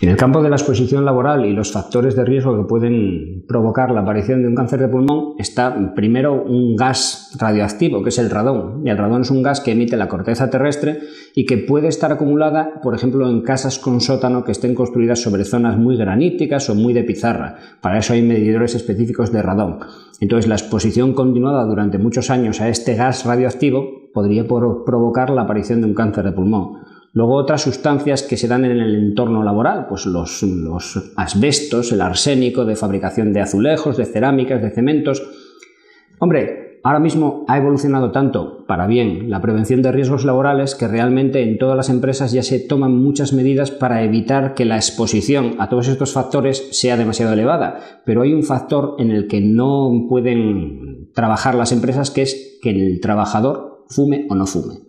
En el campo de la exposición laboral y los factores de riesgo que pueden provocar la aparición de un cáncer de pulmón está primero un gas radioactivo, que es el radón. Y el radón es un gas que emite la corteza terrestre y que puede estar acumulada, por ejemplo, en casas con sótano que estén construidas sobre zonas muy graníticas o muy de pizarra. Para eso hay medidores específicos de radón. Entonces, la exposición continuada durante muchos años a este gas radioactivo podría provocar la aparición de un cáncer de pulmón. Luego otras sustancias que se dan en el entorno laboral, pues los, asbestos, el arsénico de fabricación de azulejos, de cerámicas, de cementos. Hombre, ahora mismo ha evolucionado tanto para bien la prevención de riesgos laborales que realmente en todas las empresas ya se toman muchas medidas para evitar que la exposición a todos estos factores sea demasiado elevada. Pero hay un factor en el que no pueden trabajar las empresas que es que el trabajador fume o no fume.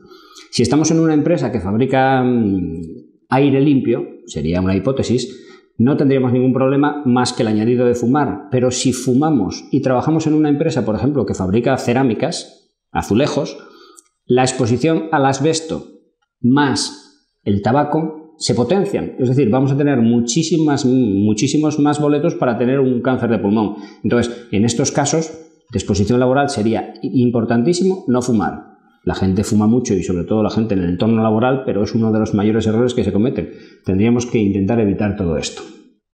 Si estamos en una empresa que fabrica mm, aire limpio, sería una hipótesis, no tendríamos ningún problema más que el añadido de fumar. Pero si fumamos y trabajamos en una empresa, por ejemplo, que fabrica cerámicas, azulejos, la exposición al asbesto más el tabaco se potencian. Es decir, vamos a tener muchísimas, muchísimos más boletos para tener un cáncer de pulmón. Entonces, en estos casos de exposición laboral sería importantísimo no fumar. La gente fuma mucho y sobre todo la gente en el entorno laboral, pero es uno de los mayores errores que se cometen. Tendríamos que intentar evitar todo esto.